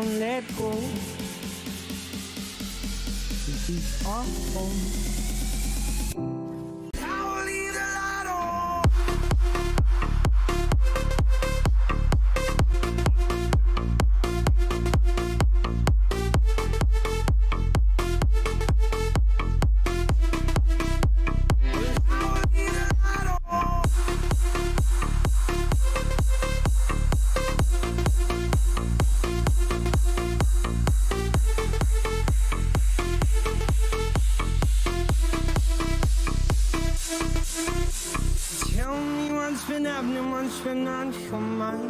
Don't let go. This is our home. been happening, what's been on your mind?